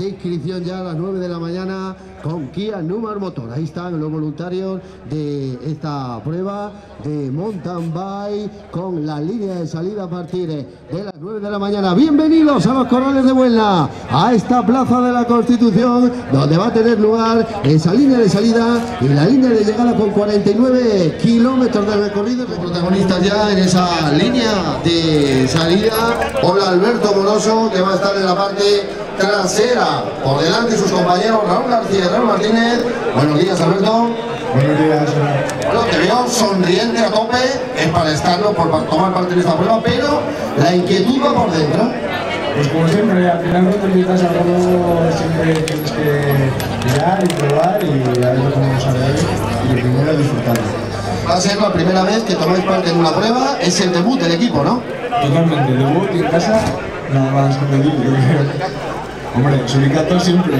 de inscripción ya a las 9 de la mañana con Kia Numar Motor. Ahí están los voluntarios de esta prueba de mountain bike con la línea de salida a partir de las 9 de la mañana. Bienvenidos a los Corrales de Buena, a esta plaza de la Constitución, donde va a tener lugar esa línea de salida y la línea de llegada con 49 kilómetros de recorrido. Protagonistas ya en esa línea de salida. Hola Alberto Moroso, que va a estar en la parte trasera, por delante sus compañeros Raúl García y Raúl Martínez. Buenos días Alberto. Buenos días. Bueno, te veo sonriente a tope, es para estarlo, por tomar parte en esta prueba, pero la inquietud va por dentro. Pues como siempre, al final cuando invitas a algo siempre tienes que mirar y probar y a ver cómo sale y primero disfrutarlo. Va a ser la primera vez que tomáis parte en una prueba, es el debut del equipo, ¿no? Totalmente, debut en casa, nada más que pedir. Hombre, Suricato siempre.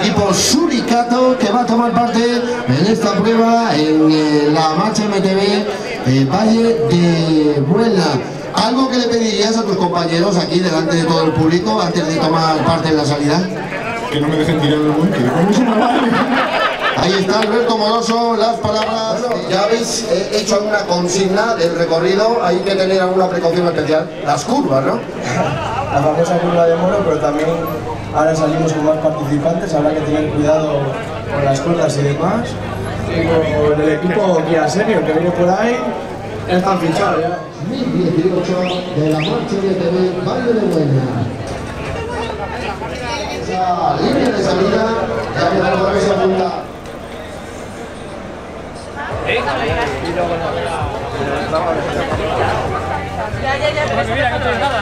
Equipo Suricato que va a tomar parte en esta prueba en eh, la marcha MTV eh, Valle de Buena. ¿Algo que le pedirías a tus compañeros aquí delante de todo el público antes de tomar parte en la salida? Que no me dejen tirar el monte, Ahí está Alberto Moroso, las palabras. ya habéis eh, hecho alguna consigna del recorrido, hay que tener alguna precaución especial. Las curvas, ¿no? La famosa curva de Moro, pero también ahora salimos con más participantes, habrá que tener cuidado con las curvas y demás. Y con el equipo Kia Serio que viene por ahí, están fichados ya. 2018 de la marcha de TV Valle de Buena. Esa línea de salida, ya me da la Ya, ya, ya. Mira, que no nada.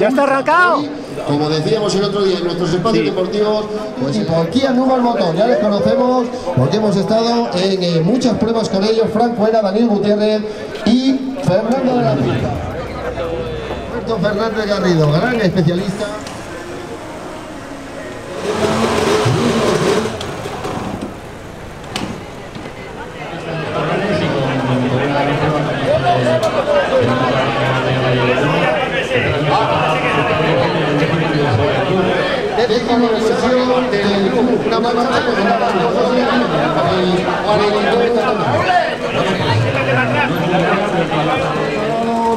¿Ya está arrancado? Como decíamos el otro día en nuestros espacios deportivos, pues por Kia Numa Motor, ya les conocemos porque hemos estado en eh, muchas pruebas con ellos, Frank Fuera, Daniel Gutiérrez y Fernando de la Pinta. Fernández Garrido, gran especialista. décima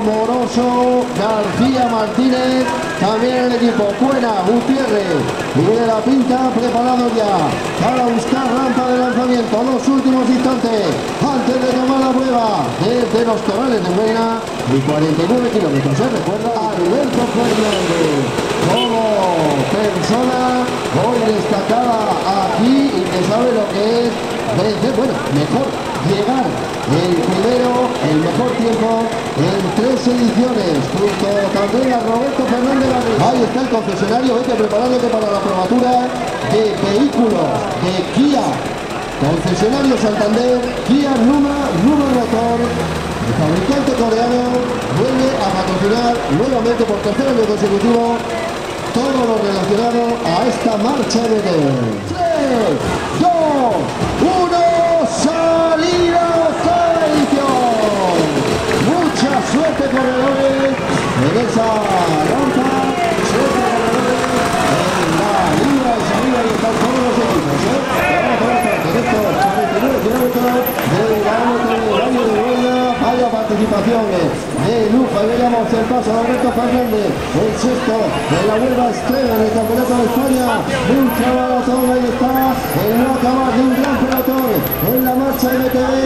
Moroso, García Martínez, también el equipo Cuena, Gutiérrez y de la Pinta preparados ya para buscar rampa de lanzamiento. Los últimos instantes antes de tomar la prueba desde los corrales de Buena y 49 kilómetros. ¿Se recuerda? Alberto Fernández como persona muy destacada aquí y que sabe lo que es vencer, bueno, mejor llegar el primero, el mejor tiempo en tres ediciones, junto también a Roberto Fernández Ahí está el concesionario, vete preparándote para la probatura de vehículos de Kia. Concesionario Santander, Kia Numa, Numa Motor. El fabricante coreano vuelve a patrocinar nuevamente por tercer año consecutivo todo lo relacionado a esta marcha de 3, 2, 1, salida corredores esa rampa, suerte corredores en la línea de salida y están todos los equipos. ¿eh? Vamos a ver para estos 49 kilómetros del Valle de Huelva, vaya participaciones de lujo. Ahí veíamos el paso de Alberto Fernández, el sexto de la nueva estrella en el Campeonato de España. Un maratón, ahí está, el no acabar de un gran pelotón en la marcha MTV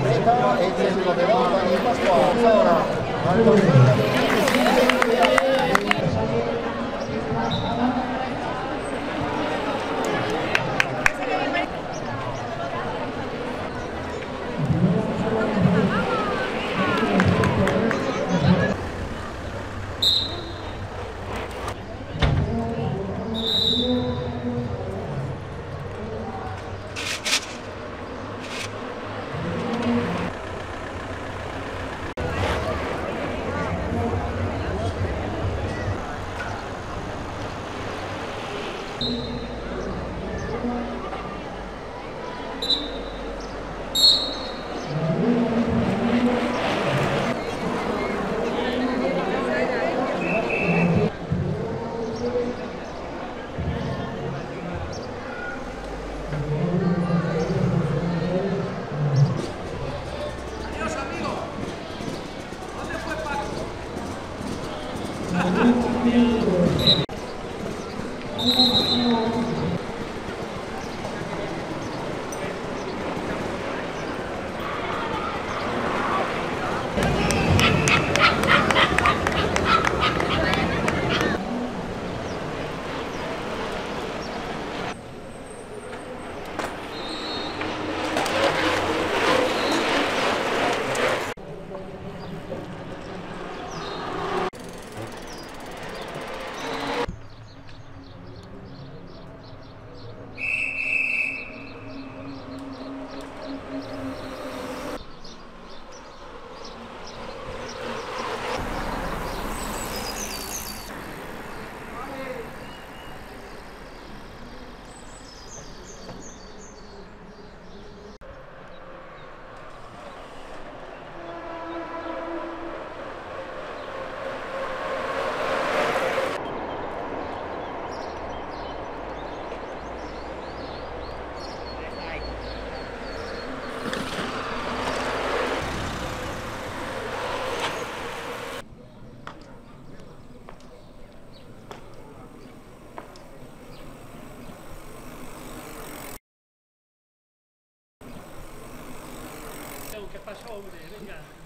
Questa è il. Thank mm -hmm. you.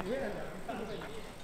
왜안 돼?